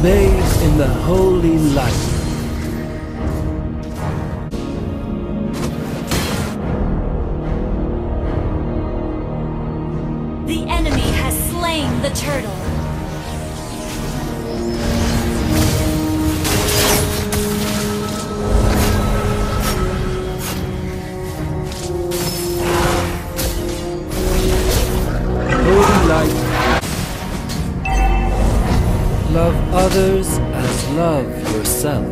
Bathe in the holy light. The enemy has slain the turtle. Love yourself.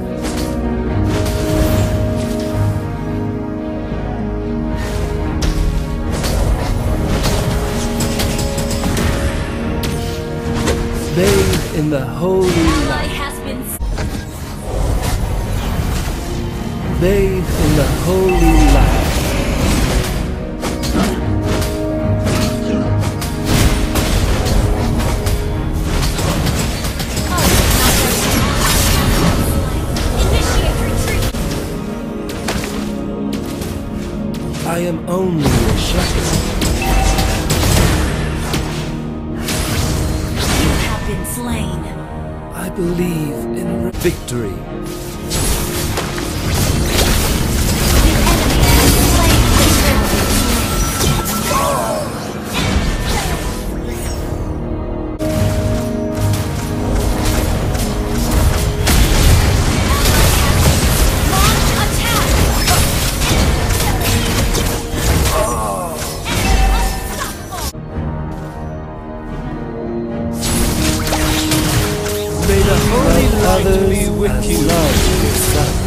Bathe in the holy light. Bathe in the holy light. Am only a shepherd. You have been slain. I believe in victory. The holy light be with you. Love yourself.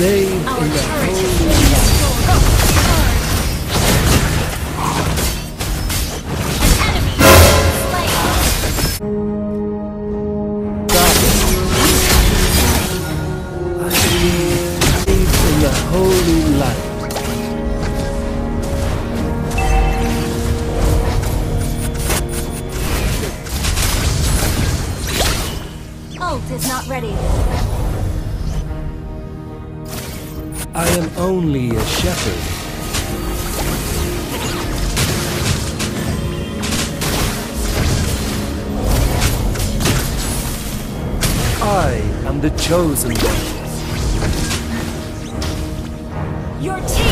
Our in the turret has holy been am only a shepherd. I am the chosen one. Your team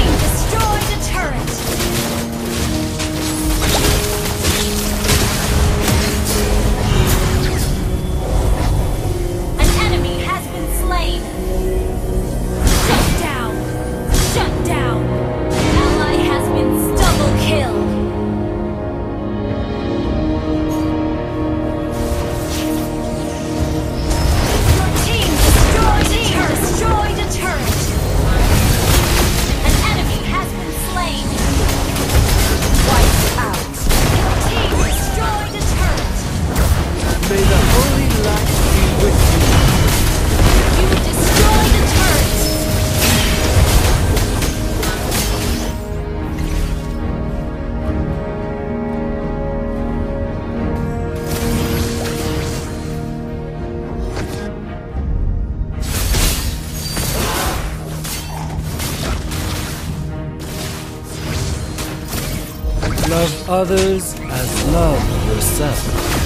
Love others as love yourself.